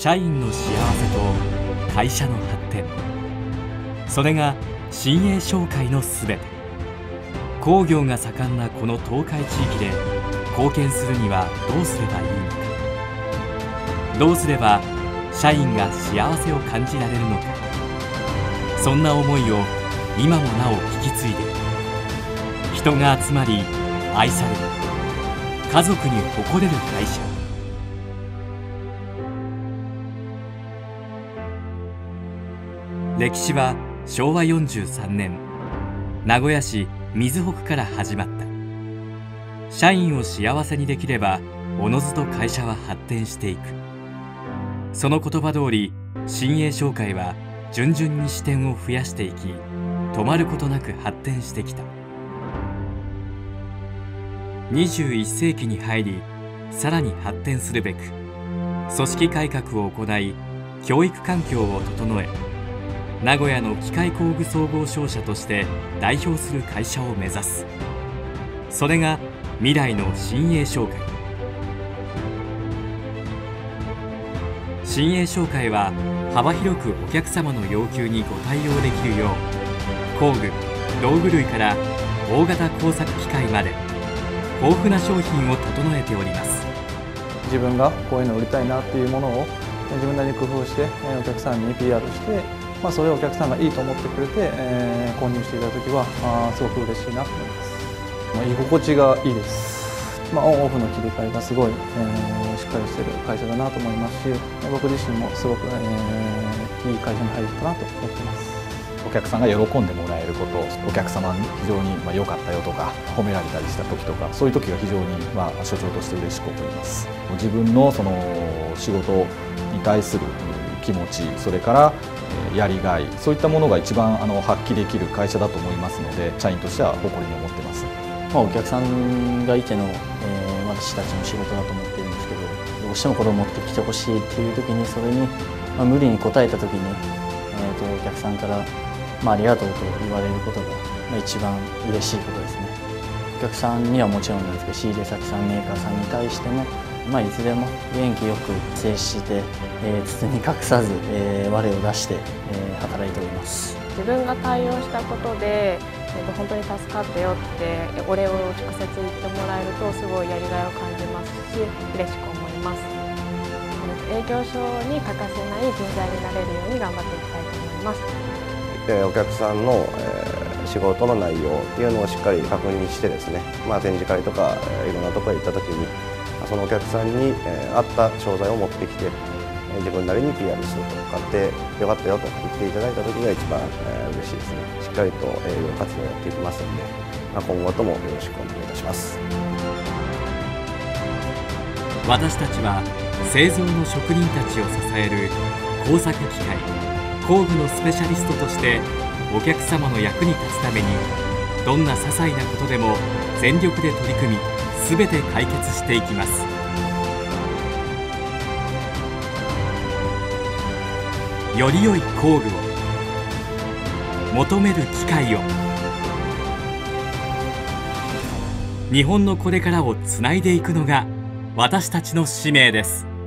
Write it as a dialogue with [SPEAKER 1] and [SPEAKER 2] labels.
[SPEAKER 1] 社員の幸せと会社の発展。それが新栄商会のすべて。工業が盛んなこの東海地域で貢献するにはどうすればいいのか。どうすれば社員が幸せを感じられるのか。そんな思いを今もなお引き継いで人が集まり愛される家族に誇れる会社。歴史は昭和43年。名古屋市瑞北から始まった。社員を幸せにできればおのずと会社は発展していく。その言葉通り新栄商会は順々に視点を増やしていき止まることなく発展してきた。21世紀に入りさらに発展するべく組織改革を行い教育環境を整え名古屋の機械工具総合商社として代表する会社を目指す。それが未来の新栄商会。新栄商会は幅広くお客様の要求にご対応できるよう工具道具類から大型工作機械まで豊富な商品を整えております。
[SPEAKER 2] 自分がこういうの売りたいなっていうものを自分なりに工夫してお客さんに PR してまあ、それをお客さんがいいと思ってくれて、えー、購入していただ時はあすごく嬉しいなと思います、まあ、居心地がいいです、まあ、オンオフの切り替えがすごい、えー、しっかりしてる会社だなと思いますし僕自身もすごく、えー、いい会社に入ったなと思ってます。
[SPEAKER 3] お客さんが喜んでもらえることお客様に非常にまあ良かったよとか褒められたりした時とかそういう時が非常にまあ所長として嬉しく思います。自分のその仕事に対する気持ちそれからやりがいそういったものが一番あの発揮できる会社だと思いますので社員としては誇りに思ってます、
[SPEAKER 4] まあ、お客さんがいての、えー、私たちの仕事だと思っているんですけどどうしてもこれを持ってきてほしいっていう時にそれに、まあ、無理に応えた時に、えーと、お客さんから、まあ、ありがとうと言われることが、まあ、一番嬉しいことですね。お客さんにはもちろんなんですけど仕入れ先さんメーカーさんに対してもまあ、いつでも元気よく接して、えー、包み隠さず、えー、我を出して、えー、働いております。
[SPEAKER 5] 自分が対応したことで、えー、と本当に助かったよってお礼を直接言ってもらえるとすごいやりがいを感じますし嬉しく思います。営業所に欠かせない人材になれるように頑張っていきたいと思います、
[SPEAKER 6] えお客さんの、え仕事の内容っていうのをしっかり確認してですね、まあ、展示会とか、えいろんなところへ行った時にそのお客さんに、え合った商材を持ってきて、え自分なりに PR すると買ってよかったよと言っていただいた時が一番、え嬉しいですね。しっかりと営業活動をやっていきますので、まあ、今後ともよろしくお願いいたします。
[SPEAKER 1] 私たちは製造の職人たちを支える工作機械工具のスペシャリストとしてお客様の役に立つためにどんな些細なことでも全力で取り組みすべて解決していきます。より良い工具を。求める機会を。日本のこれからをつないでいくのが私たちの使命です。